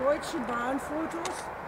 Deutschen Bahnfotos.